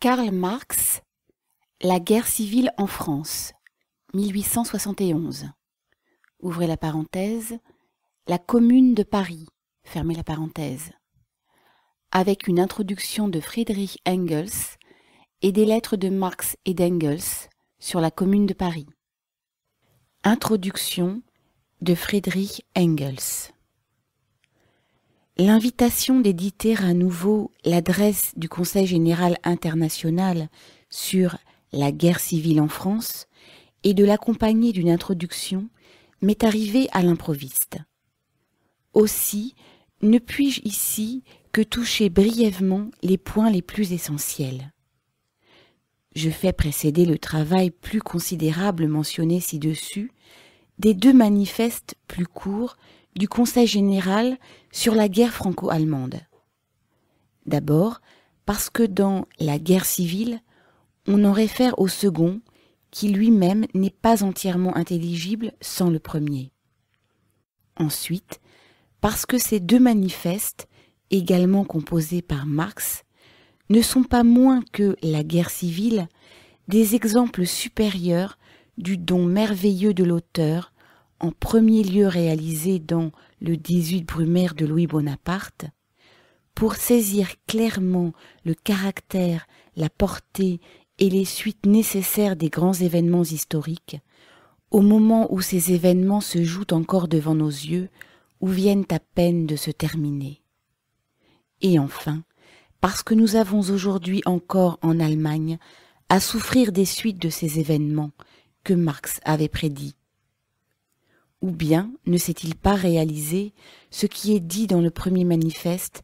Karl Marx La guerre civile en France 1871 Ouvrez la parenthèse. La commune de Paris. Fermez la parenthèse. Avec une introduction de Friedrich Engels et des lettres de Marx et d'Engels sur la commune de Paris. Introduction de Friedrich Engels L'invitation d'éditer à nouveau l'adresse du Conseil général international sur la guerre civile en France et de l'accompagner d'une introduction m'est arrivée à l'improviste. Aussi, ne puis-je ici que toucher brièvement les points les plus essentiels. Je fais précéder le travail plus considérable mentionné ci-dessus des deux manifestes plus courts du Conseil général sur la guerre franco-allemande. D'abord, parce que dans la guerre civile, on en réfère au second, qui lui-même n'est pas entièrement intelligible sans le premier. Ensuite, parce que ces deux manifestes, également composés par Marx, ne sont pas moins que la guerre civile des exemples supérieurs du don merveilleux de l'auteur en premier lieu réalisé dans le 18 Brumaire de Louis Bonaparte, pour saisir clairement le caractère, la portée et les suites nécessaires des grands événements historiques, au moment où ces événements se jouent encore devant nos yeux ou viennent à peine de se terminer. Et enfin, parce que nous avons aujourd'hui encore en Allemagne à souffrir des suites de ces événements que Marx avait prédits ou bien ne s'est-il pas réalisé ce qui est dit dans le premier manifeste,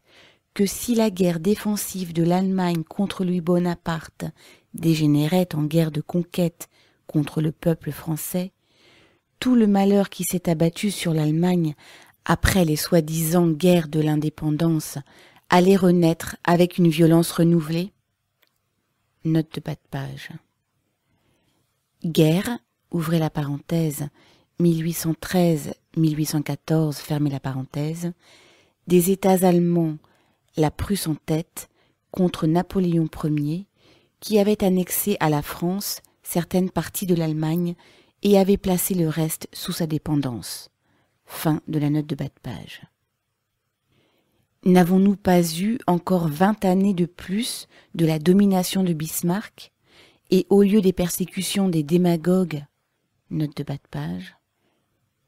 que si la guerre défensive de l'Allemagne contre Louis Bonaparte dégénérait en guerre de conquête contre le peuple français, tout le malheur qui s'est abattu sur l'Allemagne après les soi-disant guerres de l'indépendance allait renaître avec une violence renouvelée Note de bas de page. Guerre, ouvrez la parenthèse, 1813-1814, fermez la parenthèse, des États allemands, la Prusse en tête, contre Napoléon Ier, qui avait annexé à la France certaines parties de l'Allemagne et avait placé le reste sous sa dépendance. Fin de la note de bas de page. N'avons-nous pas eu encore vingt années de plus de la domination de Bismarck? Et au lieu des persécutions des démagogues, note de bas de page,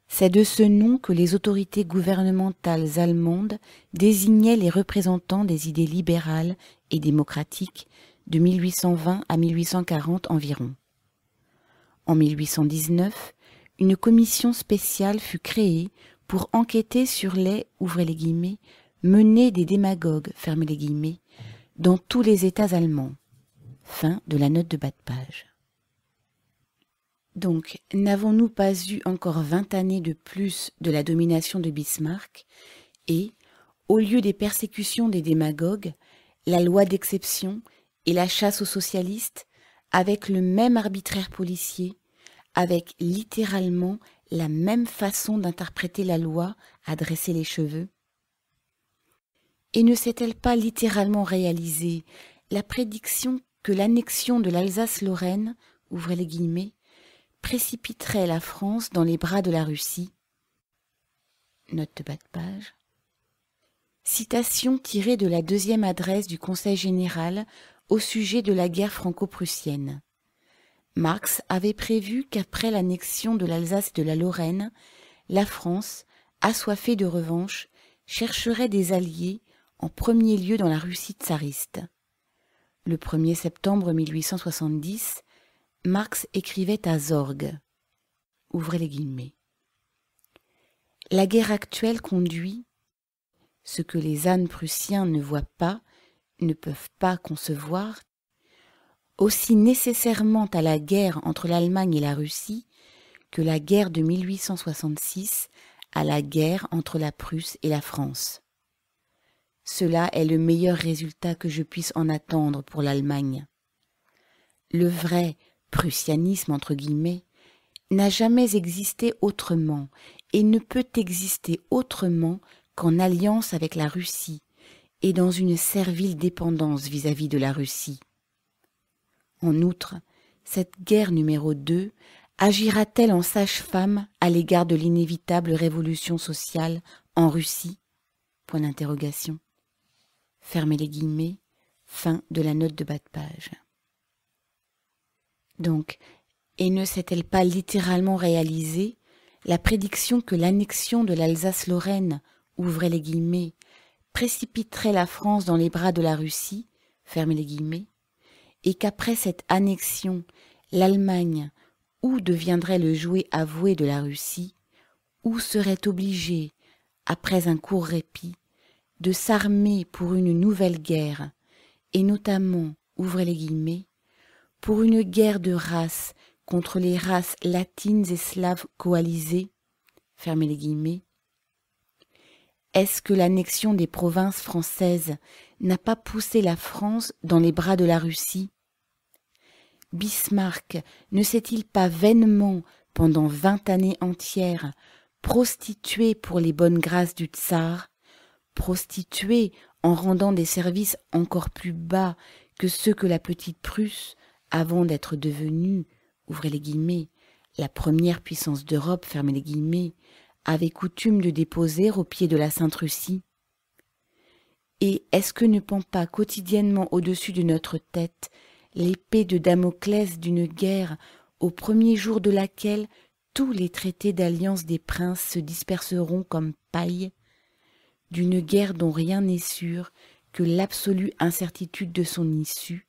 c'est de ce nom que les autorités gouvernementales allemandes désignaient les représentants des idées libérales et démocratiques de 1820 à 1840 environ. En 1819, une commission spéciale fut créée pour enquêter sur les ouvrez les guillemets menées des démagogues fermez les guillemets dans tous les États allemands. Fin de la note de bas de page. Donc, n'avons-nous pas eu encore vingt années de plus de la domination de Bismarck et, au lieu des persécutions des démagogues, la loi d'exception et la chasse aux socialistes, avec le même arbitraire policier, avec littéralement la même façon d'interpréter la loi à dresser les cheveux? Et ne s'est-elle pas littéralement réalisée? La prédiction que l'annexion de l'Alsace-Lorraine, ouvrez les guillemets, précipiterait la France dans les bras de la Russie. Note de bas de page. Citation tirée de la deuxième adresse du Conseil général au sujet de la guerre franco-prussienne. Marx avait prévu qu'après l'annexion de l'Alsace et de la Lorraine, la France, assoiffée de revanche, chercherait des alliés, en premier lieu dans la Russie tsariste. Le 1er septembre 1870, Marx écrivait à Zorg. Ouvrez les guillemets. La guerre actuelle conduit ce que les ânes prussiens ne voient pas, ne peuvent pas concevoir, aussi nécessairement à la guerre entre l'Allemagne et la Russie que la guerre de 1866 à la guerre entre la Prusse et la France. Cela est le meilleur résultat que je puisse en attendre pour l'Allemagne. Le vrai prussianisme entre guillemets, n'a jamais existé autrement et ne peut exister autrement qu'en alliance avec la Russie et dans une servile dépendance vis-à-vis de la Russie. En outre, cette guerre numéro 2 agira-t-elle en sage-femme à l'égard de l'inévitable révolution sociale en Russie? Point d'interrogation. Fermez les guillemets. Fin de la note de bas de page. Donc, et ne s'est-elle pas littéralement réalisée? La prédiction que l'annexion de l'Alsace-Lorraine, ouvrez les guillemets, précipiterait la France dans les bras de la Russie, fermez les guillemets, et qu'après cette annexion, l'Allemagne, ou deviendrait le jouet avoué de la Russie, ou serait obligée, après un court répit, de s'armer pour une nouvelle guerre, et notamment, ouvrez les guillemets, pour une guerre de race contre les races latines et slaves coalisées, fermez les guillemets, est-ce que l'annexion des provinces françaises n'a pas poussé la France dans les bras de la Russie? Bismarck ne s'est-il pas vainement, pendant vingt années entières, prostitué pour les bonnes grâces du tsar, prostitué en rendant des services encore plus bas que ceux que la petite Prusse, avant d'être devenue ouvrez les guillemets, la première puissance d'Europe, fermez les guillemets, avait coutume de déposer au pied de la Sainte Russie. Et est-ce que ne pend pas quotidiennement au-dessus de notre tête l'épée de Damoclès d'une guerre au premier jour de laquelle tous les traités d'alliance des princes se disperseront comme paille, d'une guerre dont rien n'est sûr que l'absolue incertitude de son issue,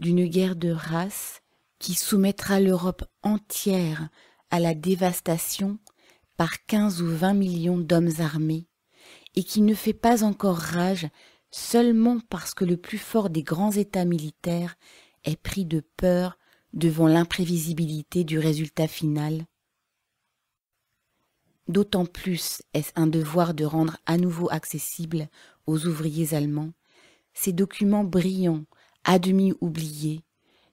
d'une guerre de race qui soumettra l'Europe entière à la dévastation par quinze ou vingt millions d'hommes armés, et qui ne fait pas encore rage seulement parce que le plus fort des grands États militaires est pris de peur devant l'imprévisibilité du résultat final. D'autant plus est-ce un devoir de rendre à nouveau accessibles aux ouvriers allemands ces documents brillants, à demi oubliés,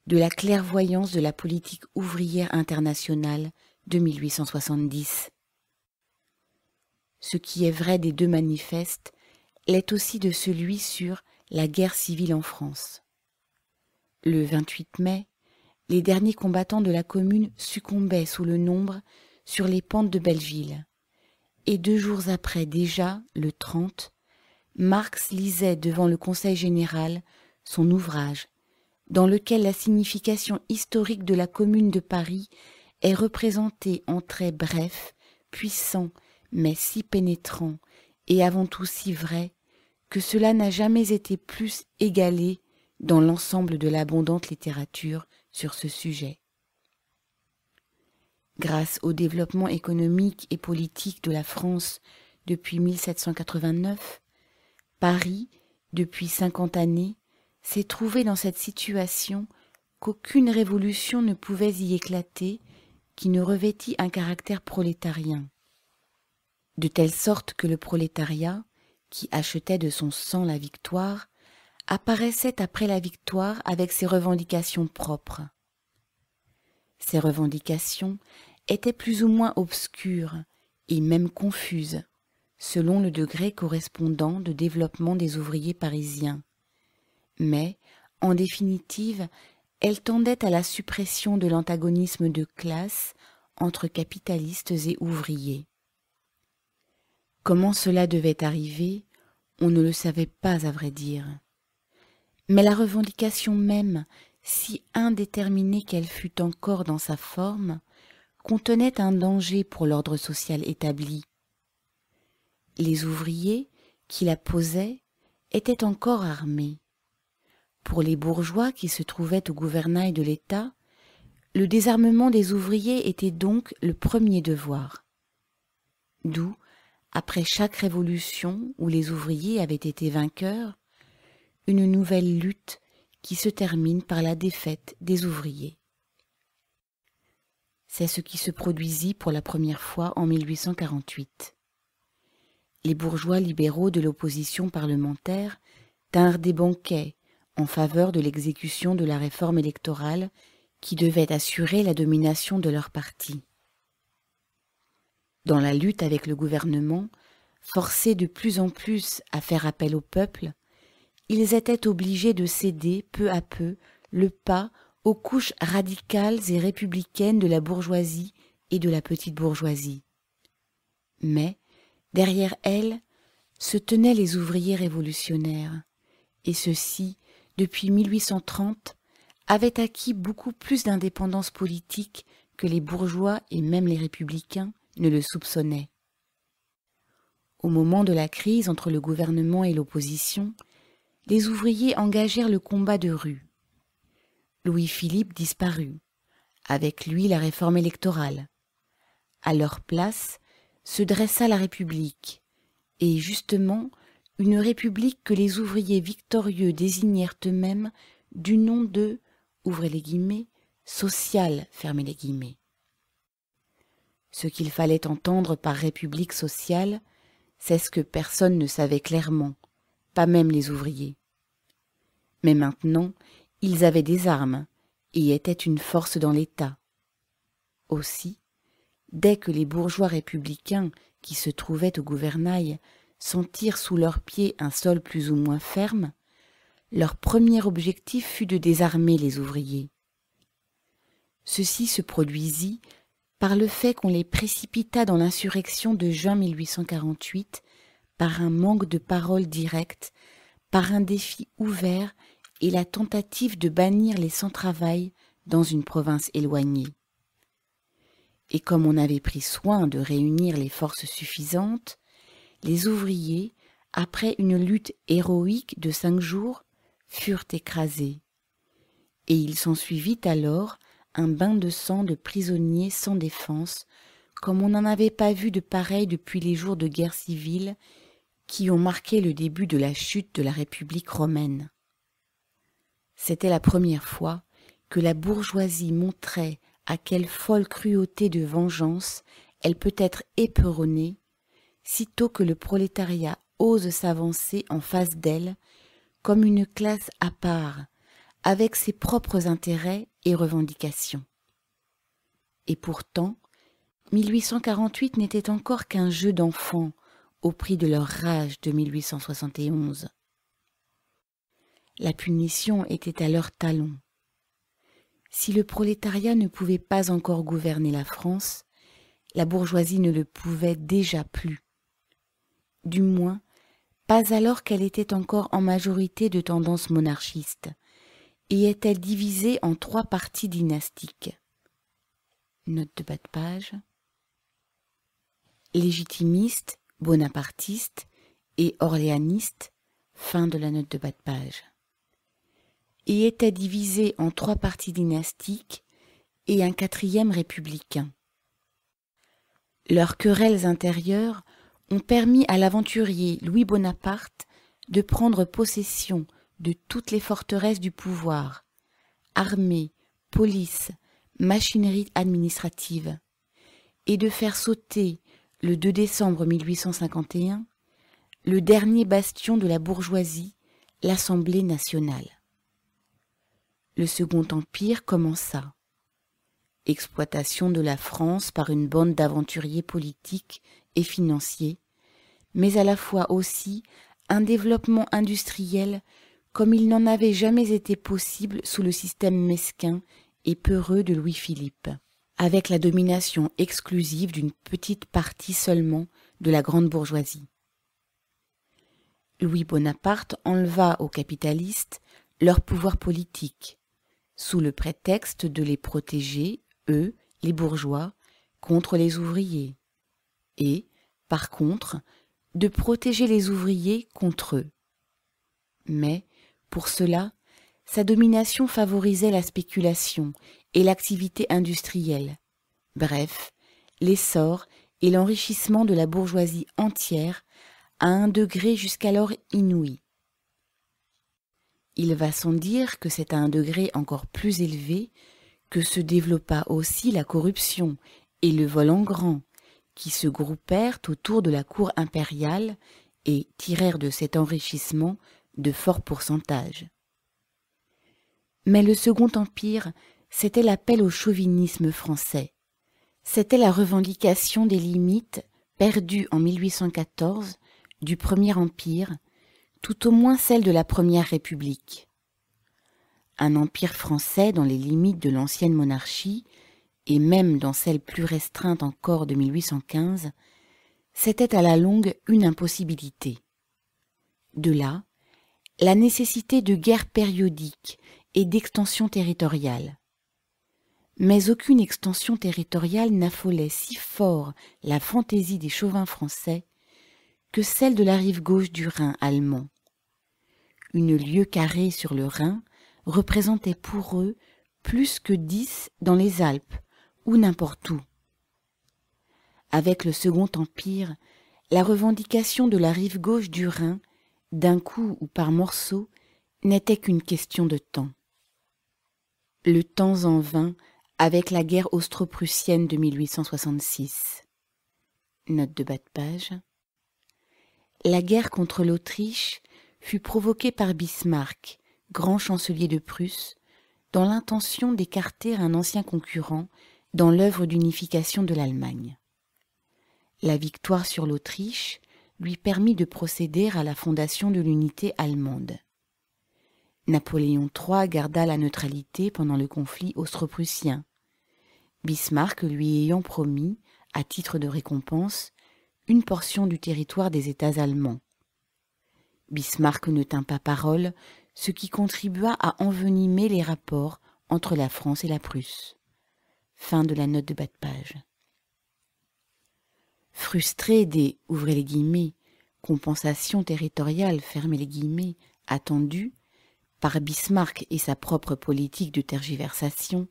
de la clairvoyance de la politique ouvrière internationale de 1870. Ce qui est vrai des deux manifestes l'est aussi de celui sur la guerre civile en France. Le 28 mai, les derniers combattants de la commune succombaient sous le nombre sur les pentes de Belleville. Et deux jours après déjà, le 30, Marx lisait devant le Conseil général son ouvrage dans lequel la signification historique de la commune de Paris est représentée en traits brefs, puissants, mais si pénétrants, et avant tout si vrais, que cela n'a jamais été plus égalé dans l'ensemble de l'abondante littérature sur ce sujet. Grâce au développement économique et politique de la France depuis 1789, Paris, depuis cinquante années, s'est trouvé dans cette situation qu'aucune révolution ne pouvait y éclater qui ne revêtît un caractère prolétarien. De telle sorte que le prolétariat, qui achetait de son sang la victoire, apparaissait après la victoire avec ses revendications propres. Ces revendications étaient plus ou moins obscures et même confuses, selon le degré correspondant de développement des ouvriers parisiens mais, en définitive, elle tendait à la suppression de l'antagonisme de classe entre capitalistes et ouvriers. Comment cela devait arriver, on ne le savait pas à vrai dire. Mais la revendication même, si indéterminée qu'elle fût encore dans sa forme, contenait un danger pour l'ordre social établi. Les ouvriers qui la posaient étaient encore armés. Pour les bourgeois qui se trouvaient au gouvernail de l'État, le désarmement des ouvriers était donc le premier devoir. D'où, après chaque révolution où les ouvriers avaient été vainqueurs, une nouvelle lutte qui se termine par la défaite des ouvriers. C'est ce qui se produisit pour la première fois en 1848. Les bourgeois libéraux de l'opposition parlementaire tinrent des banquets en faveur de l'exécution de la réforme électorale qui devait assurer la domination de leur parti. Dans la lutte avec le gouvernement, forcés de plus en plus à faire appel au peuple, ils étaient obligés de céder peu à peu le pas aux couches radicales et républicaines de la bourgeoisie et de la petite bourgeoisie. Mais, derrière elles, se tenaient les ouvriers révolutionnaires, et ceux-ci, depuis 1830, avaient acquis beaucoup plus d'indépendance politique que les bourgeois et même les républicains ne le soupçonnaient. Au moment de la crise entre le gouvernement et l'opposition, les ouvriers engagèrent le combat de rue. Louis-Philippe disparut, avec lui la réforme électorale. À leur place se dressa la République, et justement une République que les ouvriers victorieux désignèrent eux-mêmes du nom de, ouvrez les guillemets, social, fermez les guillemets. Ce qu'il fallait entendre par République sociale, c'est ce que personne ne savait clairement, pas même les ouvriers. Mais maintenant, ils avaient des armes et étaient une force dans l'État. Aussi, dès que les bourgeois républicains qui se trouvaient au gouvernail sentirent sous leurs pieds un sol plus ou moins ferme, leur premier objectif fut de désarmer les ouvriers. Ceci se produisit par le fait qu'on les précipita dans l'insurrection de juin 1848 par un manque de paroles directes, par un défi ouvert et la tentative de bannir les sans-travail dans une province éloignée. Et comme on avait pris soin de réunir les forces suffisantes, les ouvriers, après une lutte héroïque de cinq jours, furent écrasés. Et il s'ensuivit alors un bain de sang de prisonniers sans défense, comme on n'en avait pas vu de pareil depuis les jours de guerre civile qui ont marqué le début de la chute de la République romaine. C'était la première fois que la bourgeoisie montrait à quelle folle cruauté de vengeance elle peut être éperonnée, sitôt que le prolétariat ose s'avancer en face d'elle comme une classe à part, avec ses propres intérêts et revendications. Et pourtant, 1848 n'était encore qu'un jeu d'enfants au prix de leur rage de 1871. La punition était à leur talon. Si le prolétariat ne pouvait pas encore gouverner la France, la bourgeoisie ne le pouvait déjà plus. Du moins, pas alors qu'elle était encore en majorité de tendance monarchiste, et était divisée en trois parties dynastiques. Note de bas de page. Légitimiste, bonapartiste et orléaniste, fin de la note de bas de page et était divisé en trois partis dynastiques et un quatrième républicain. Leurs querelles intérieures ont permis à l'aventurier Louis Bonaparte de prendre possession de toutes les forteresses du pouvoir, armée, police, machinerie administrative, et de faire sauter, le 2 décembre 1851, le dernier bastion de la bourgeoisie, l'Assemblée nationale. Le Second Empire commença. Exploitation de la France par une bande d'aventuriers politiques et financiers, mais à la fois aussi un développement industriel comme il n'en avait jamais été possible sous le système mesquin et peureux de Louis-Philippe, avec la domination exclusive d'une petite partie seulement de la grande bourgeoisie. Louis Bonaparte enleva aux capitalistes leur pouvoir politique, sous le prétexte de les protéger, eux, les bourgeois, contre les ouvriers, et, par contre, de protéger les ouvriers contre eux. Mais, pour cela, sa domination favorisait la spéculation et l'activité industrielle, bref, l'essor et l'enrichissement de la bourgeoisie entière à un degré jusqu'alors inouï. Il va sans dire que c'est à un degré encore plus élevé que se développa aussi la corruption et le vol en grand, qui se groupèrent autour de la cour impériale et tirèrent de cet enrichissement de forts pourcentages. Mais le Second Empire, c'était l'appel au chauvinisme français. C'était la revendication des limites perdues en 1814 du Premier Empire tout au moins celle de la Première République. un empire français dans les limites de l'ancienne monarchie, et même dans celle plus restreinte encore de 1815, c'était à la longue une impossibilité. De là, la nécessité de guerres périodiques et d'extension territoriale. Mais aucune extension territoriale n'affolait si fort la fantaisie des chauvins français que celle de la rive gauche du Rhin allemand. Une lieue carrée sur le Rhin représentait pour eux plus que dix dans les Alpes ou n'importe où. Avec le Second Empire, la revendication de la rive gauche du Rhin, d'un coup ou par morceaux, n'était qu'une question de temps. Le temps en vint avec la guerre austro-prussienne de 1866. Note de bas de page. La guerre contre l'Autriche fut provoquée par Bismarck, grand chancelier de Prusse, dans l'intention d'écarter un ancien concurrent dans l'œuvre d'unification de l'Allemagne. La victoire sur l'Autriche lui permit de procéder à la fondation de l'unité allemande. Napoléon III garda la neutralité pendant le conflit austro-prussien, Bismarck lui ayant promis, à titre de récompense, une portion du territoire des États allemands. Bismarck ne tint pas parole, ce qui contribua à envenimer les rapports entre la France et la Prusse. Fin de la note de bas de page. Frustré des ouvrez les guillemets, compensations territoriales fermez les guillemets, attendues par Bismarck et sa propre politique de tergiversation,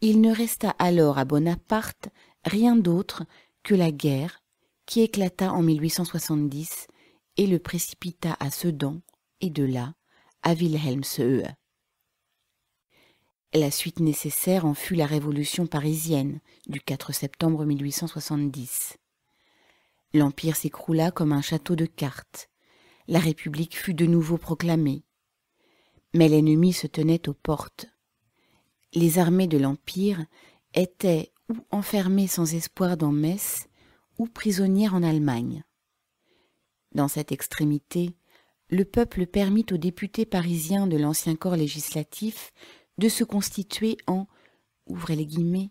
il ne resta alors à Bonaparte rien d'autre que la guerre qui éclata en 1870 et le précipita à Sedan et de là à Wilhelmshöhe. La suite nécessaire en fut la révolution parisienne du 4 septembre 1870. L'Empire s'écroula comme un château de cartes. La République fut de nouveau proclamée. Mais l'ennemi se tenait aux portes. Les armées de l'Empire étaient ou enfermées sans espoir dans Metz, ou prisonnières en Allemagne. Dans cette extrémité, le peuple permit aux députés parisiens de l'ancien corps législatif de se constituer en ouvrez les guillemets,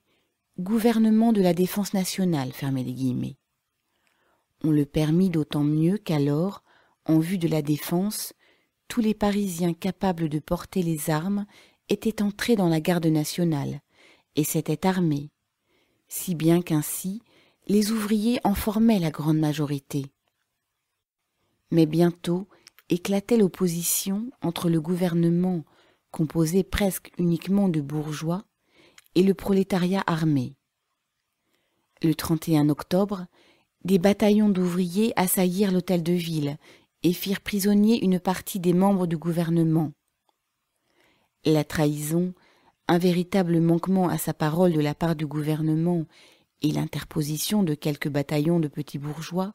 gouvernement de la défense nationale, fermez les guillemets. On le permit d'autant mieux qu'alors, en vue de la défense, tous les Parisiens capables de porter les armes étaient entrés dans la garde nationale et s'étaient armés, si bien qu'ainsi les ouvriers en formaient la grande majorité. Mais bientôt éclatait l'opposition entre le gouvernement, composé presque uniquement de bourgeois, et le prolétariat armé. Le 31 octobre, des bataillons d'ouvriers assaillirent l'hôtel de ville et firent prisonnier une partie des membres du gouvernement. La trahison, un véritable manquement à sa parole de la part du gouvernement et l'interposition de quelques bataillons de petits bourgeois,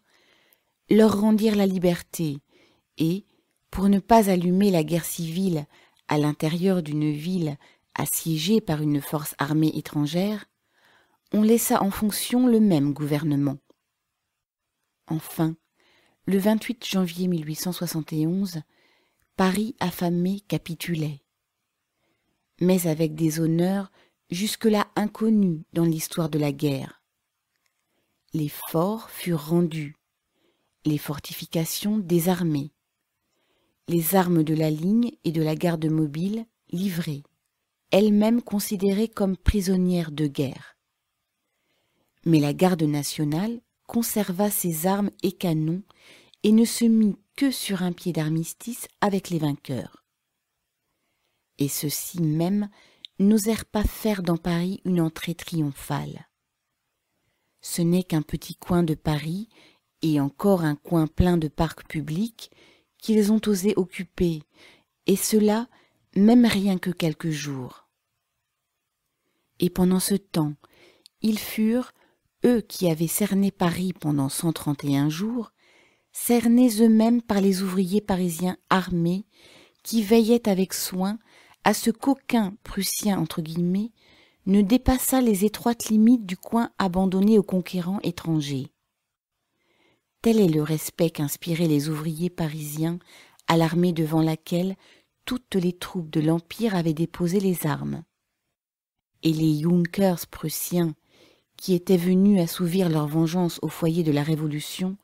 leur rendirent la liberté et, pour ne pas allumer la guerre civile à l'intérieur d'une ville assiégée par une force armée étrangère, on laissa en fonction le même gouvernement. Enfin, le 28 janvier 1871, Paris affamé capitulait. Mais avec des honneurs jusque-là inconnus dans l'histoire de la guerre. Les forts furent rendus, les fortifications désarmées, les armes de la ligne et de la garde mobile livrées, elles-mêmes considérées comme prisonnières de guerre. Mais la garde nationale conserva ses armes et canons et ne se mit que sur un pied d'armistice avec les vainqueurs. Et ceux-ci même n'osèrent pas faire dans Paris une entrée triomphale. Ce n'est qu'un petit coin de Paris, et encore un coin plein de parcs publics, qu'ils ont osé occuper, et cela même rien que quelques jours. Et pendant ce temps, ils furent, eux qui avaient cerné Paris pendant cent trente et un jours, cernés eux-mêmes par les ouvriers parisiens armés qui veillaient avec soin à ce qu'aucun Prussien entre guillemets ne dépassât les étroites limites du coin abandonné aux conquérants étrangers. Tel est le respect qu'inspiraient les ouvriers parisiens à l'armée devant laquelle toutes les troupes de l'Empire avaient déposé les armes. Et les Junkers prussiens, qui étaient venus assouvir leur vengeance au foyer de la Révolution,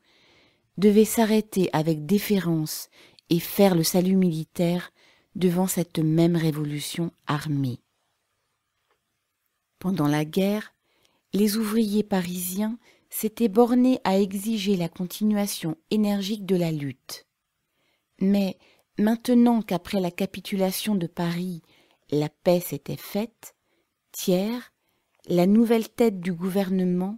devaient s'arrêter avec déférence et faire le salut militaire devant cette même révolution armée. Pendant la guerre, les ouvriers parisiens s'étaient bornés à exiger la continuation énergique de la lutte. Mais maintenant qu'après la capitulation de Paris, la paix s'était faite, Thiers, la nouvelle tête du gouvernement,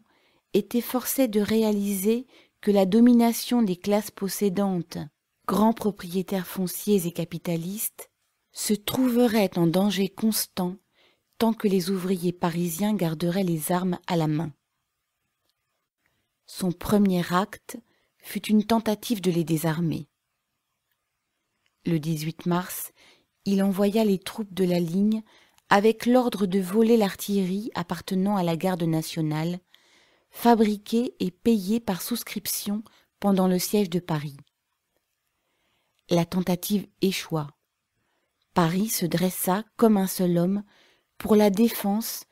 était forcé de réaliser que la domination des classes possédantes, grands propriétaires fonciers et capitalistes, se trouverait en danger constant tant que les ouvriers parisiens garderaient les armes à la main. Son premier acte fut une tentative de les désarmer. Le 18 mars, il envoya les troupes de la ligne avec l'ordre de voler l'artillerie appartenant à la garde nationale, fabriquée et payée par souscription pendant le siège de Paris. La tentative échoua. Paris se dressa comme un seul homme pour la défense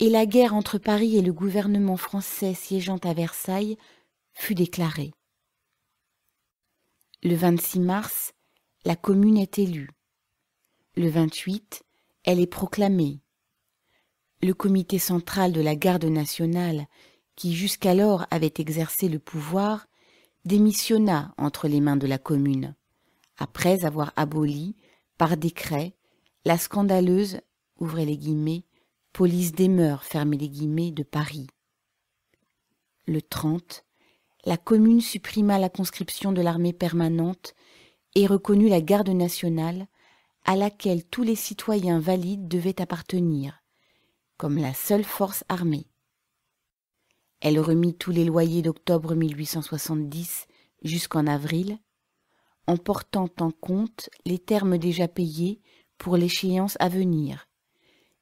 et la guerre entre Paris et le gouvernement français siégeant à Versailles fut déclarée. Le 26 mars, la commune est élue. Le 28, elle est proclamée. Le comité central de la garde nationale, qui jusqu'alors avait exercé le pouvoir, démissionna entre les mains de la commune, après avoir aboli, par décret, la scandaleuse ouvrez les guillemets, police des mœurs, fermez les guillemets, de Paris. Le 30, la commune supprima la conscription de l'armée permanente et reconnut la garde nationale à laquelle tous les citoyens valides devaient appartenir, comme la seule force armée. Elle remit tous les loyers d'octobre 1870 jusqu'en avril, en portant en compte les termes déjà payés pour l'échéance à venir,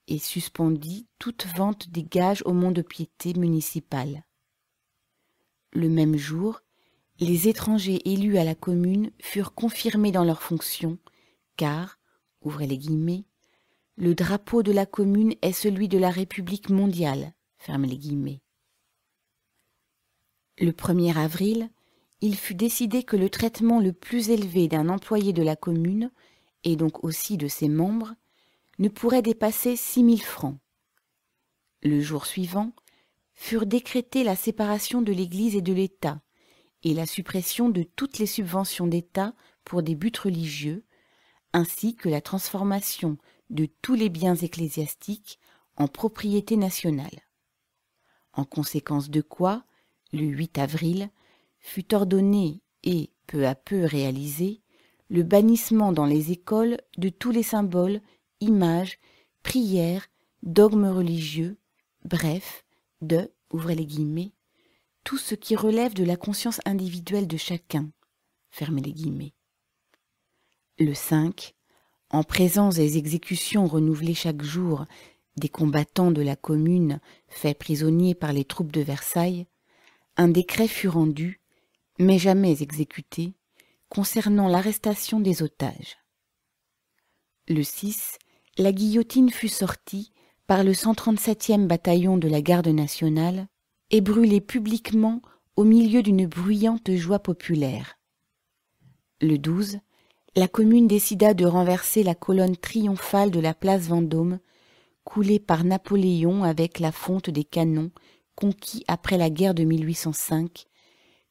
et suspendit toute vente des gages au mont-de-piété municipal. Le même jour, les étrangers élus à la commune furent confirmés dans leurs fonctions, car, ouvrez les guillemets, le drapeau de la commune est celui de la République mondiale, fermez les guillemets. Le 1er avril, il fut décidé que le traitement le plus élevé d'un employé de la commune, et donc aussi de ses membres, ne pourrait dépasser six mille francs. Le jour suivant, furent décrétées la séparation de l'Église et de l'État, et la suppression de toutes les subventions d'État pour des buts religieux, ainsi que la transformation de tous les biens ecclésiastiques en propriété nationale. En conséquence de quoi, le 8 avril, fut ordonné et peu à peu réalisé le bannissement dans les écoles de tous les symboles images, prières, dogmes religieux, bref, de, ouvrez les guillemets, tout ce qui relève de la conscience individuelle de chacun, fermez les guillemets. Le 5, en présence des exécutions renouvelées chaque jour des combattants de la commune faits prisonniers par les troupes de Versailles, un décret fut rendu, mais jamais exécuté, concernant l'arrestation des otages. Le 6, la guillotine fut sortie par le 137e bataillon de la garde nationale et brûlée publiquement au milieu d'une bruyante joie populaire. Le 12, la commune décida de renverser la colonne triomphale de la place Vendôme, coulée par Napoléon avec la fonte des canons conquis après la guerre de 1805,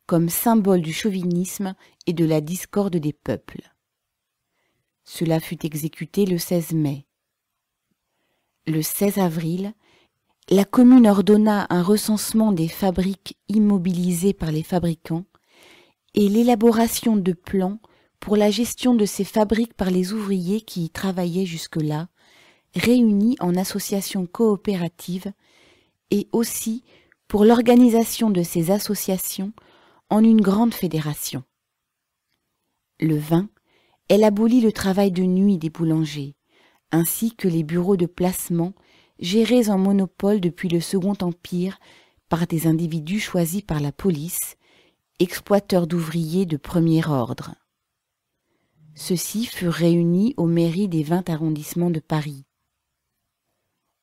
comme symbole du chauvinisme et de la discorde des peuples. Cela fut exécuté le 16 mai. Le 16 avril, la commune ordonna un recensement des fabriques immobilisées par les fabricants et l'élaboration de plans pour la gestion de ces fabriques par les ouvriers qui y travaillaient jusque-là, réunis en associations coopératives, et aussi pour l'organisation de ces associations en une grande fédération. Le 20, elle abolit le travail de nuit des boulangers, ainsi que les bureaux de placement gérés en monopole depuis le Second Empire par des individus choisis par la police, exploiteurs d'ouvriers de premier ordre. Ceux-ci furent réunis aux mairies des 20 arrondissements de Paris.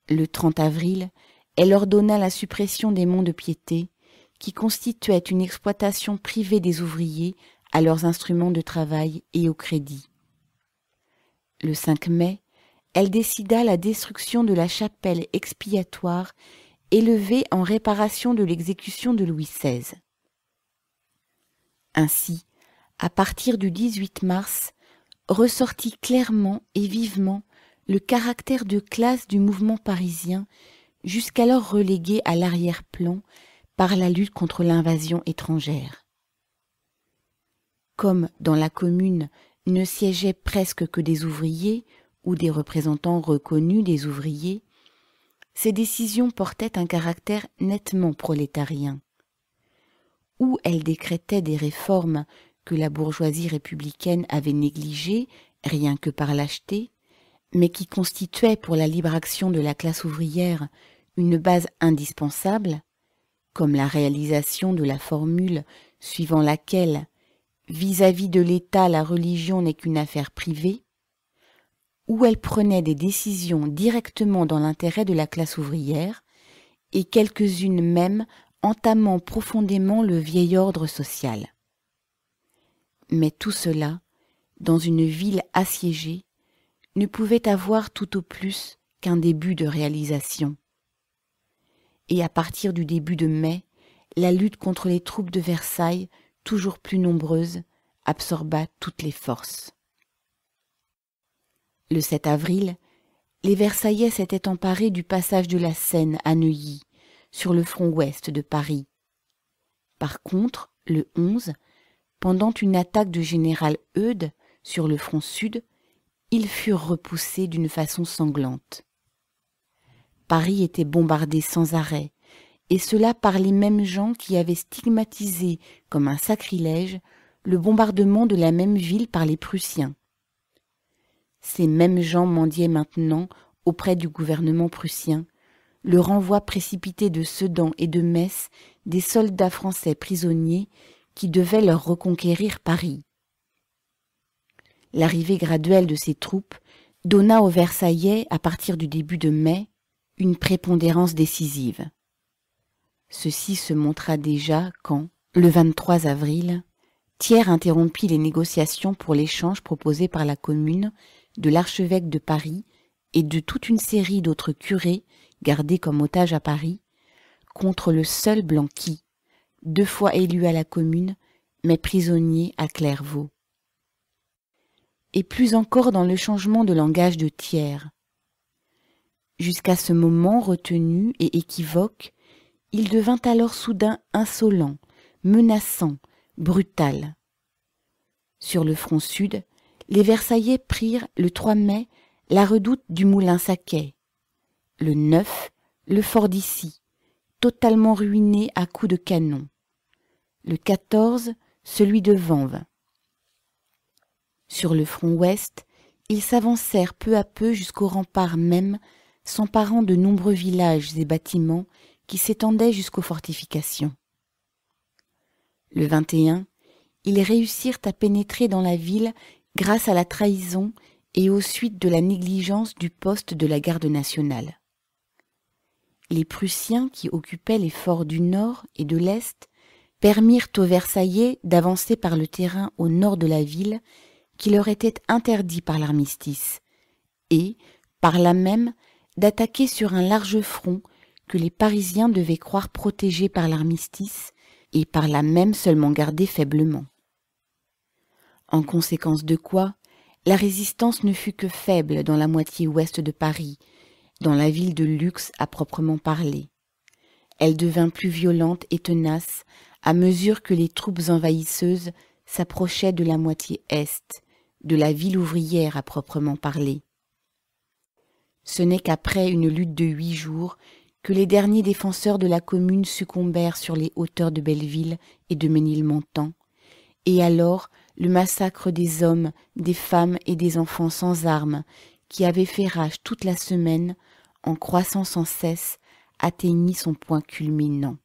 Le 30 avril, elle ordonna la suppression des monts de piété, qui constituaient une exploitation privée des ouvriers à leurs instruments de travail et au crédit. Le 5 mai, elle décida la destruction de la chapelle expiatoire élevée en réparation de l'exécution de Louis XVI. Ainsi, à partir du 18 mars, ressortit clairement et vivement le caractère de classe du mouvement parisien jusqu'alors relégué à l'arrière-plan par la lutte contre l'invasion étrangère. Comme dans la commune ne siégeaient presque que des ouvriers ou des représentants reconnus des ouvriers, ces décisions portaient un caractère nettement prolétarien. Ou elles décrétaient des réformes que la bourgeoisie républicaine avait négligées rien que par lâcheté, mais qui constituaient pour la libre action de la classe ouvrière une base indispensable, comme la réalisation de la formule suivant laquelle vis-à-vis de l'État la religion n'est qu'une affaire privée, où elle prenait des décisions directement dans l'intérêt de la classe ouvrière, et quelques-unes même entamant profondément le vieil ordre social. Mais tout cela, dans une ville assiégée, ne pouvait avoir tout au plus qu'un début de réalisation et à partir du début de mai, la lutte contre les troupes de Versailles, toujours plus nombreuses, absorba toutes les forces. Le 7 avril, les Versaillais s'étaient emparés du passage de la Seine à Neuilly, sur le front ouest de Paris. Par contre, le 11, pendant une attaque du général Eudes sur le front sud, ils furent repoussés d'une façon sanglante. Paris était bombardé sans arrêt, et cela par les mêmes gens qui avaient stigmatisé comme un sacrilège le bombardement de la même ville par les Prussiens. Ces mêmes gens mendiaient maintenant auprès du gouvernement prussien le renvoi précipité de Sedan et de Metz des soldats français prisonniers qui devaient leur reconquérir Paris. L'arrivée graduelle de ces troupes donna aux Versaillais, à partir du début de mai, une prépondérance décisive. Ceci se montra déjà quand, le 23 avril, Thiers interrompit les négociations pour l'échange proposé par la commune de l'archevêque de Paris et de toute une série d'autres curés gardés comme otages à Paris, contre le seul Blanqui, deux fois élu à la commune, mais prisonnier à Clairvaux. Et plus encore dans le changement de langage de Thiers, Jusqu'à ce moment retenu et équivoque, il devint alors soudain insolent, menaçant, brutal. Sur le front sud, les Versaillais prirent le 3 mai la redoute du moulin Saquet, le 9 le fort d'Issy, totalement ruiné à coups de canon, le 14 celui de Vanves. Sur le front ouest, ils s'avancèrent peu à peu jusqu'au rempart même s'emparant de nombreux villages et bâtiments qui s'étendaient jusqu'aux fortifications. Le 21, ils réussirent à pénétrer dans la ville grâce à la trahison et aux suites de la négligence du poste de la garde nationale. Les Prussiens qui occupaient les forts du nord et de l'est permirent aux Versaillais d'avancer par le terrain au nord de la ville qui leur était interdit par l'armistice, et, par là même, d'attaquer sur un large front que les Parisiens devaient croire protégé par l'armistice et par là même seulement gardé faiblement. En conséquence de quoi, la résistance ne fut que faible dans la moitié ouest de Paris, dans la ville de Luxe à proprement parler. Elle devint plus violente et tenace à mesure que les troupes envahisseuses s'approchaient de la moitié est, de la ville ouvrière à proprement parler. Ce n'est qu'après une lutte de huit jours que les derniers défenseurs de la commune succombèrent sur les hauteurs de Belleville et de Ménilmontant, et alors le massacre des hommes, des femmes et des enfants sans armes, qui avait fait rage toute la semaine, en croissant sans cesse, atteignit son point culminant.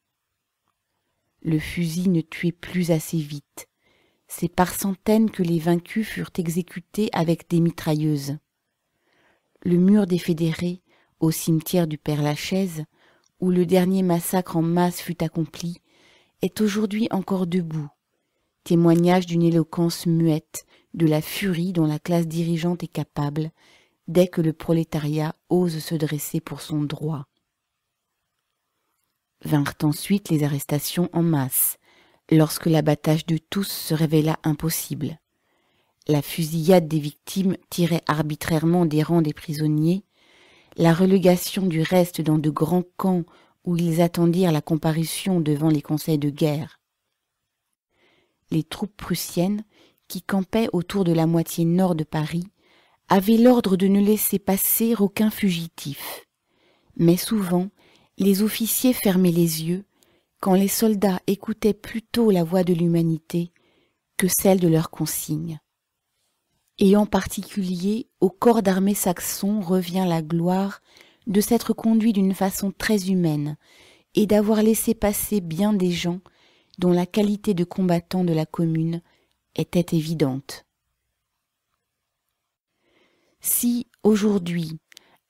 Le fusil ne tuait plus assez vite. c'est par centaines que les vaincus furent exécutés avec des mitrailleuses. Le mur des fédérés, au cimetière du Père-Lachaise, où le dernier massacre en masse fut accompli, est aujourd'hui encore debout, témoignage d'une éloquence muette, de la furie dont la classe dirigeante est capable, dès que le prolétariat ose se dresser pour son droit. Vinrent ensuite les arrestations en masse, lorsque l'abattage de tous se révéla impossible. La fusillade des victimes tirée arbitrairement des rangs des prisonniers, la relégation du reste dans de grands camps où ils attendirent la comparution devant les conseils de guerre. Les troupes prussiennes, qui campaient autour de la moitié nord de Paris, avaient l'ordre de ne laisser passer aucun fugitif. Mais souvent, les officiers fermaient les yeux quand les soldats écoutaient plutôt la voix de l'humanité que celle de leurs consignes. Et en particulier, au corps d'armée saxon revient la gloire de s'être conduit d'une façon très humaine et d'avoir laissé passer bien des gens dont la qualité de combattant de la commune était évidente. Si, aujourd'hui,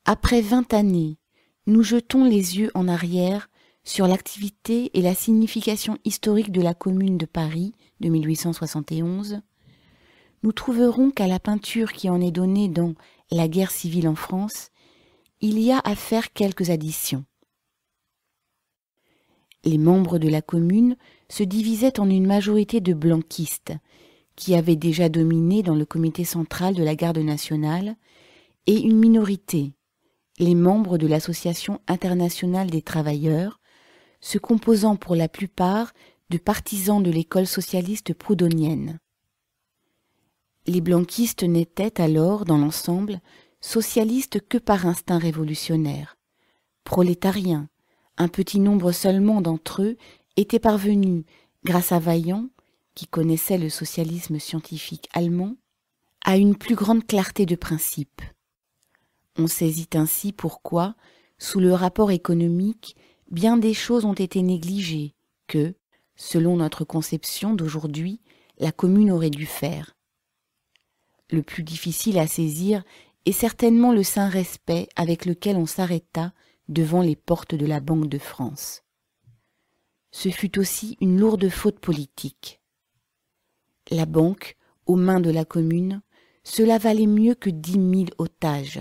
après vingt années, nous jetons les yeux en arrière sur l'activité et la signification historique de la commune de Paris de 1871, nous trouverons qu'à la peinture qui en est donnée dans La guerre civile en France, il y a à faire quelques additions. Les membres de la commune se divisaient en une majorité de blanquistes, qui avaient déjà dominé dans le comité central de la garde nationale, et une minorité, les membres de l'Association internationale des travailleurs, se composant pour la plupart de partisans de l'école socialiste proudhonienne. Les blanquistes n'étaient alors, dans l'ensemble, socialistes que par instinct révolutionnaire. Prolétariens, un petit nombre seulement d'entre eux étaient parvenus, grâce à Vaillant, qui connaissait le socialisme scientifique allemand, à une plus grande clarté de principe. On saisit ainsi pourquoi, sous le rapport économique, bien des choses ont été négligées que, selon notre conception d'aujourd'hui, la commune aurait dû faire. Le plus difficile à saisir et certainement le saint respect avec lequel on s'arrêta devant les portes de la Banque de France. Ce fut aussi une lourde faute politique. La banque, aux mains de la commune, cela valait mieux que dix mille otages.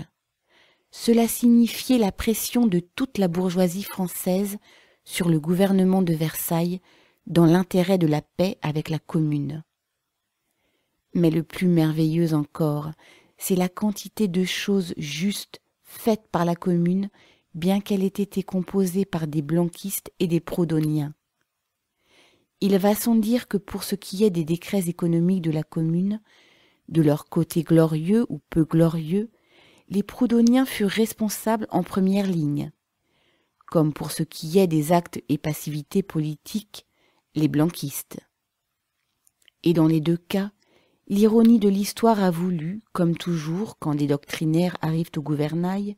Cela signifiait la pression de toute la bourgeoisie française sur le gouvernement de Versailles dans l'intérêt de la paix avec la commune. Mais le plus merveilleux encore, c'est la quantité de choses justes faites par la commune, bien qu'elle ait été composée par des blanquistes et des prodoniens. Il va sans dire que pour ce qui est des décrets économiques de la commune, de leur côté glorieux ou peu glorieux, les proudhoniens furent responsables en première ligne. Comme pour ce qui est des actes et passivités politiques, les blanquistes. Et dans les deux cas, L'ironie de l'histoire a voulu, comme toujours quand des doctrinaires arrivent au gouvernail,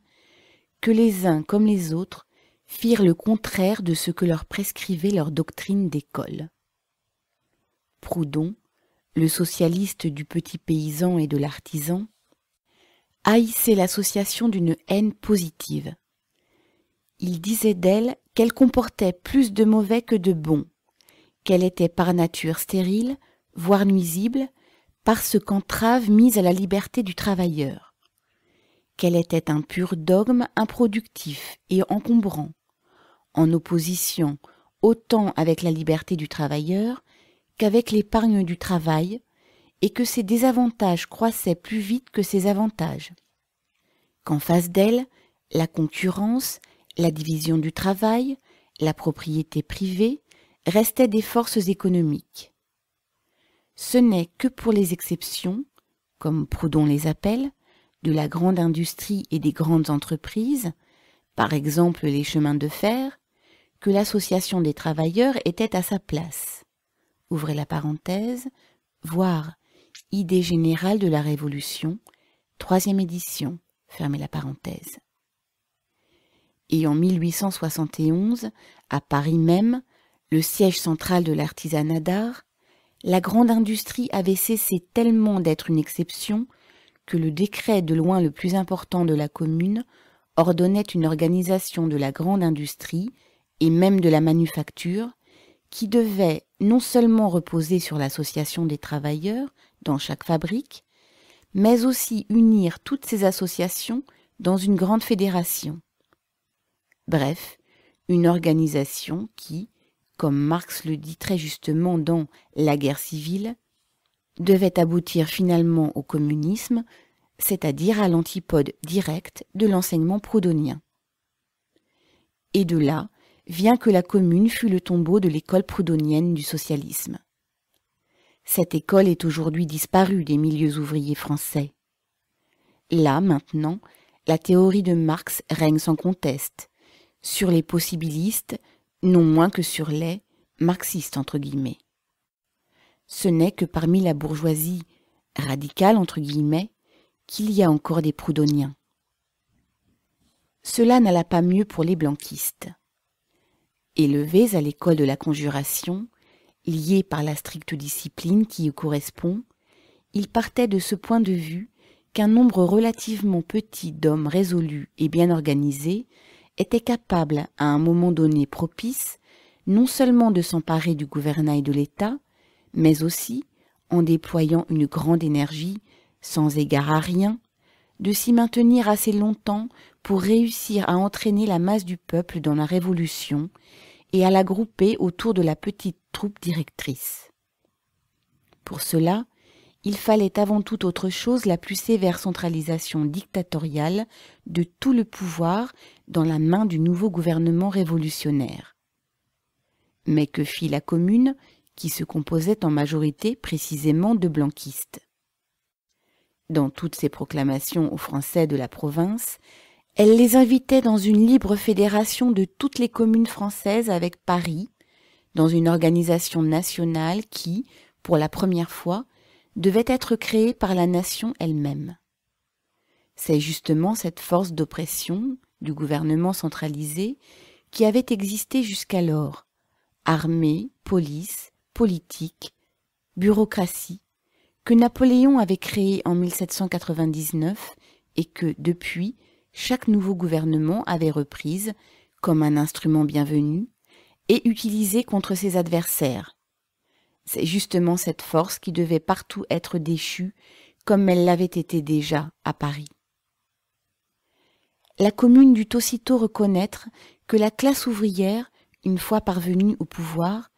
que les uns comme les autres firent le contraire de ce que leur prescrivait leur doctrine d'école. Proudhon, le socialiste du petit paysan et de l'artisan, haïssait l'association d'une haine positive. Il disait d'elle qu'elle comportait plus de mauvais que de bons, qu'elle était par nature stérile, voire nuisible, parce qu'entrave mise à la liberté du travailleur, qu'elle était un pur dogme improductif et encombrant, en opposition autant avec la liberté du travailleur qu'avec l'épargne du travail, et que ses désavantages croissaient plus vite que ses avantages. Qu'en face d'elle, la concurrence, la division du travail, la propriété privée restaient des forces économiques ce n'est que pour les exceptions, comme Proudhon les appelle, de la grande industrie et des grandes entreprises, par exemple les chemins de fer, que l'association des travailleurs était à sa place. Ouvrez la parenthèse, voir Idée générale de la Révolution, troisième édition, fermez la parenthèse. Et en 1871, à Paris même, le siège central de l'artisanat d'art, la grande industrie avait cessé tellement d'être une exception que le décret de loin le plus important de la commune ordonnait une organisation de la grande industrie et même de la manufacture qui devait non seulement reposer sur l'association des travailleurs dans chaque fabrique, mais aussi unir toutes ces associations dans une grande fédération. Bref, une organisation qui, comme Marx le dit très justement dans La guerre civile, devait aboutir finalement au communisme, c'est-à-dire à, l'antipode direct de l'enseignement proudhonien. Et de là vient que la commune fut le tombeau de l'école proudhonienne du socialisme. Cette école est aujourd'hui disparue des milieux ouvriers français. Là, maintenant, la théorie de Marx règne sans conteste, sur les possibilistes, non moins que sur les marxistes entre guillemets. Ce n'est que parmi la bourgeoisie radicale entre guillemets qu'il y a encore des proudhoniens. Cela n'alla pas mieux pour les blanquistes. Élevés à l'école de la conjuration, liés par la stricte discipline qui y correspond, ils partaient de ce point de vue qu'un nombre relativement petit d'hommes résolus et bien organisés était capable, à un moment donné propice, non seulement de s'emparer du gouvernail de l'État, mais aussi, en déployant une grande énergie, sans égard à rien, de s'y maintenir assez longtemps pour réussir à entraîner la masse du peuple dans la révolution et à la grouper autour de la petite troupe directrice. Pour cela, il fallait avant toute autre chose la plus sévère centralisation dictatoriale de tout le pouvoir dans la main du nouveau gouvernement révolutionnaire. Mais que fit la commune, qui se composait en majorité précisément de blanquistes? Dans toutes ses proclamations aux Français de la province, elle les invitait dans une libre fédération de toutes les communes françaises avec Paris, dans une organisation nationale qui, pour la première fois, devait être créée par la nation elle-même. C'est justement cette force d'oppression du gouvernement centralisé qui avait existé jusqu'alors, armée, police, politique, bureaucratie, que Napoléon avait créée en 1799 et que, depuis, chaque nouveau gouvernement avait reprise comme un instrument bienvenu et utilisé contre ses adversaires, c'est justement cette force qui devait partout être déchue, comme elle l'avait été déjà à Paris. La commune dut aussitôt reconnaître que la classe ouvrière, une fois parvenue au pouvoir,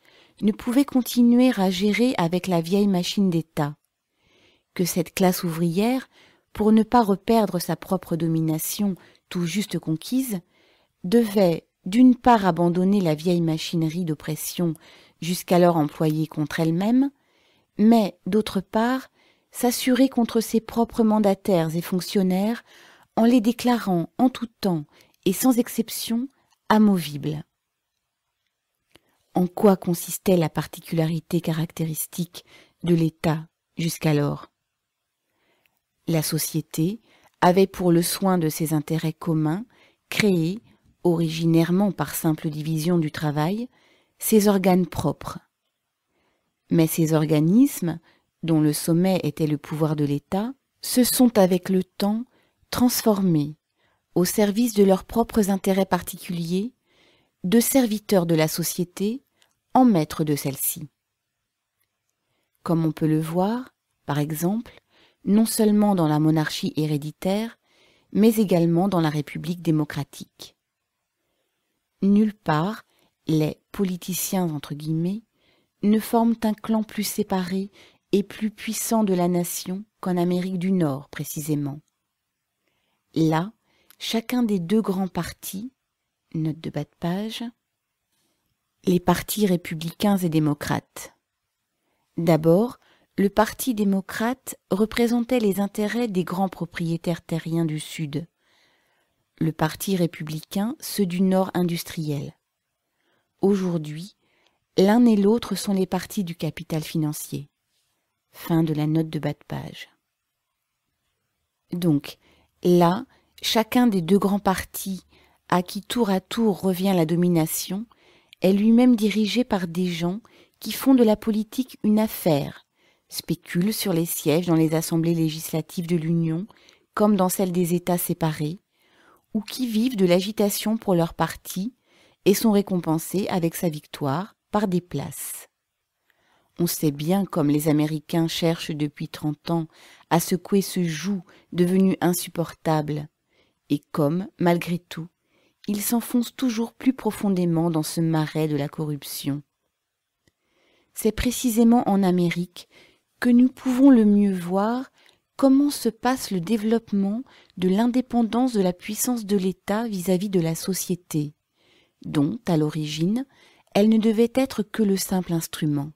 ne pouvait continuer à gérer avec la vieille machine d'État, que cette classe ouvrière, pour ne pas reperdre sa propre domination tout juste conquise, devait d'une part abandonner la vieille machinerie d'oppression jusqu'alors employée contre elle-même, mais, d'autre part, s'assurer contre ses propres mandataires et fonctionnaires en les déclarant en tout temps et sans exception amovibles. En quoi consistait la particularité caractéristique de l'État jusqu'alors? La société avait pour le soin de ses intérêts communs créé, originairement par simple division du travail, ses organes propres. Mais ces organismes, dont le sommet était le pouvoir de l'État, se sont avec le temps transformés au service de leurs propres intérêts particuliers, de serviteurs de la société en maîtres de celle-ci. Comme on peut le voir, par exemple, non seulement dans la monarchie héréditaire, mais également dans la République démocratique. Nulle part les politiciens entre guillemets ne forment un clan plus séparé et plus puissant de la nation qu'en Amérique du Nord précisément. Là, chacun des deux grands partis, note de bas de page, les partis républicains et démocrates. D'abord, le Parti démocrate représentait les intérêts des grands propriétaires terriens du Sud, le Parti républicain ceux du Nord industriel. Aujourd'hui, l'un et l'autre sont les parties du capital financier. Fin de la note de bas de page. Donc, là, chacun des deux grands partis à qui tour à tour revient la domination est lui-même dirigé par des gens qui font de la politique une affaire, spéculent sur les sièges dans les assemblées législatives de l'Union comme dans celles des États séparés, ou qui vivent de l'agitation pour leur parti et sont récompensés avec sa victoire par des places. On sait bien comme les Américains cherchent depuis trente ans à secouer ce joug devenu insupportable, et comme, malgré tout, ils s'enfoncent toujours plus profondément dans ce marais de la corruption. C'est précisément en Amérique que nous pouvons le mieux voir comment se passe le développement de l'indépendance de la puissance de l'État vis-à-vis de la société, dont, à l'origine, elle ne devait être que le simple instrument.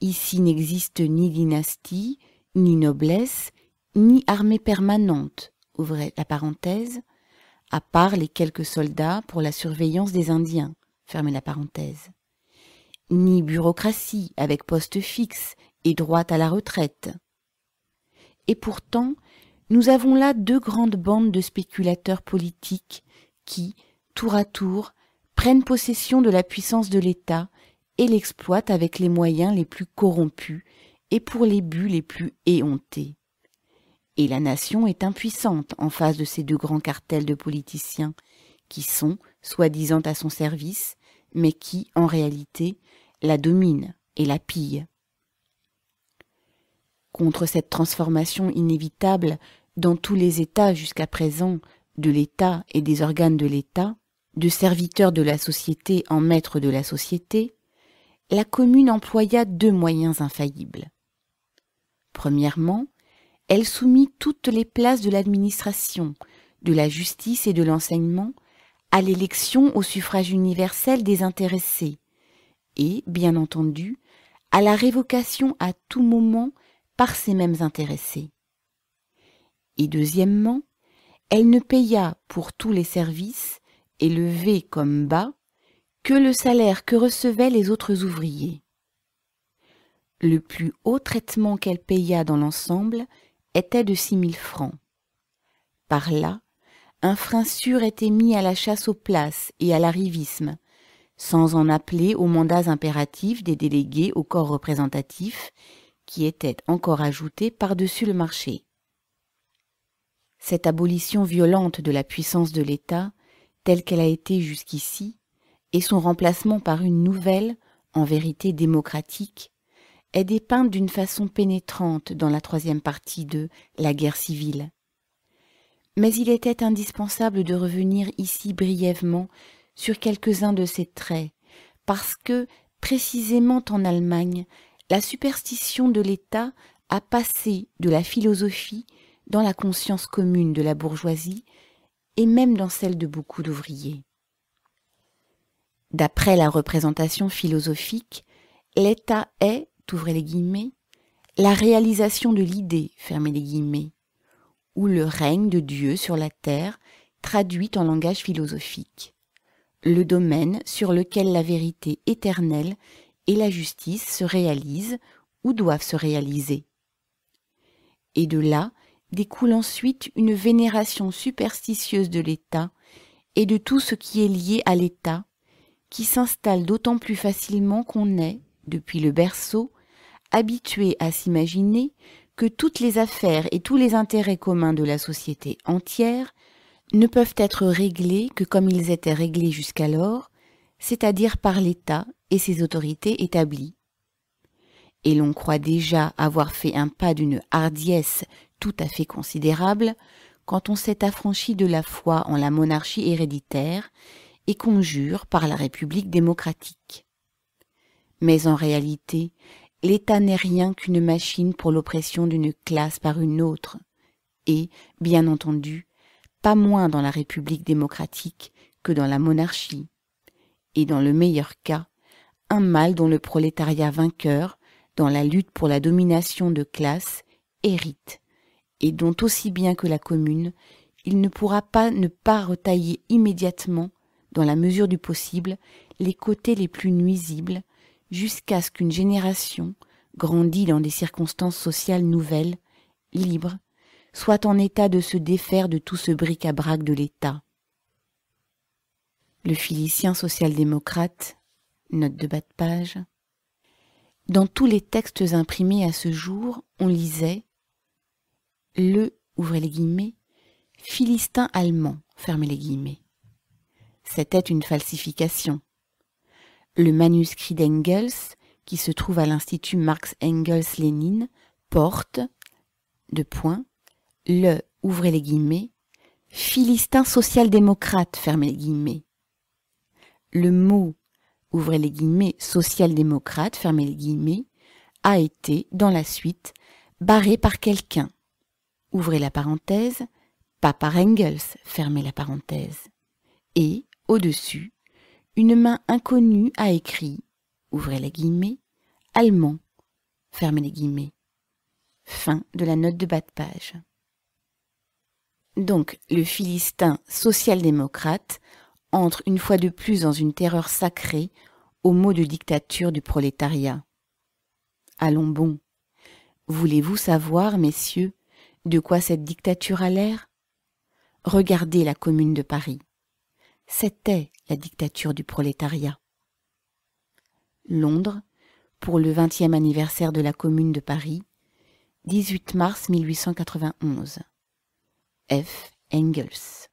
Ici n'existe ni dynastie, ni noblesse, ni armée permanente, ouvrez la parenthèse, à part les quelques soldats pour la surveillance des Indiens, fermez la parenthèse, ni bureaucratie avec poste fixe et droit à la retraite. Et pourtant, nous avons là deux grandes bandes de spéculateurs politiques qui, tour à tour, prennent possession de la puissance de l'État et l'exploitent avec les moyens les plus corrompus et pour les buts les plus éhontés. Et la nation est impuissante en face de ces deux grands cartels de politiciens qui sont, soi-disant à son service, mais qui, en réalité, la dominent et la pillent. Contre cette transformation inévitable dans tous les États jusqu'à présent de l'État et des organes de l'État, de serviteurs de la société en maîtres de la société, la commune employa deux moyens infaillibles. Premièrement, elle soumit toutes les places de l'administration, de la justice et de l'enseignement à l'élection au suffrage universel des intéressés et, bien entendu, à la révocation à tout moment par ces mêmes intéressés. Et deuxièmement, elle ne paya pour tous les services, élevés comme bas, que le salaire que recevaient les autres ouvriers. Le plus haut traitement qu'elle paya dans l'ensemble était de six mille francs. Par là, un frein sûr était mis à la chasse aux places et à l'arrivisme, sans en appeler aux mandats impératifs des délégués au corps représentatif, qui étaient encore ajoutés par-dessus le marché. Cette abolition violente de la puissance de l'État, telle qu'elle a été jusqu'ici, et son remplacement par une nouvelle, en vérité démocratique, est dépeinte d'une façon pénétrante dans la troisième partie de La guerre civile. Mais il était indispensable de revenir ici brièvement sur quelques-uns de ces traits, parce que, précisément en Allemagne, la superstition de l'État a passé de la philosophie dans la conscience commune de la bourgeoisie et même dans celle de beaucoup d'ouvriers. D'après la représentation philosophique, l'État est, ouvrez les guillemets, la réalisation de l'idée, fermez les guillemets, ou le règne de Dieu sur la terre, traduit en langage philosophique, le domaine sur lequel la vérité éternelle et la justice se réalisent ou doivent se réaliser. Et de là découle ensuite une vénération superstitieuse de l'État et de tout ce qui est lié à l'État, qui s'installe d'autant plus facilement qu'on est, depuis le berceau, habitué à s'imaginer que toutes les affaires et tous les intérêts communs de la société entière ne peuvent être réglés que comme ils étaient réglés jusqu'alors, c'est-à-dire par l'État et ses autorités établies. Et l'on croit déjà avoir fait un pas d'une hardiesse tout à fait considérable quand on s'est affranchi de la foi en la monarchie héréditaire et conjure par la République démocratique. Mais en réalité, l'État n'est rien qu'une machine pour l'oppression d'une classe par une autre, et, bien entendu, pas moins dans la République démocratique que dans la monarchie, et dans le meilleur cas, un mal dont le prolétariat vainqueur, dans la lutte pour la domination de classe, hérite, et dont aussi bien que la commune, il ne pourra pas ne pas retailler immédiatement dans la mesure du possible, les côtés les plus nuisibles, jusqu'à ce qu'une génération, grandie dans des circonstances sociales nouvelles, libres, soit en état de se défaire de tout ce bric-à-brac de l'État. Le philicien social-démocrate, Note de bas de page. Dans tous les textes imprimés à ce jour, on lisait le, ouvrez les guillemets, philistin allemand, fermez les guillemets. C'était une falsification. Le manuscrit d'Engels, qui se trouve à l'Institut Marx Engels Lénine, porte, de point, le, ouvrez les guillemets, philistin social-démocrate, fermez les guillemets. Le mot ouvrez les guillemets, social-démocrate, fermez les guillemets, a été, dans la suite, barré par quelqu'un. Ouvrez la parenthèse, pas par Engels, fermez la parenthèse. Et, au-dessus, une main inconnue a écrit, ouvrez les guillemets, allemand, fermez les guillemets. Fin de la note de bas de page. Donc, le Philistin social-démocrate entre une fois de plus dans une terreur sacrée au mot de dictature du prolétariat. Allons bon. Voulez-vous savoir, messieurs, de quoi cette dictature a l'air? Regardez la commune de Paris. C'était la dictature du prolétariat. Londres, pour le vingtième anniversaire de la commune de Paris, 18 mars 1891. F. Engels.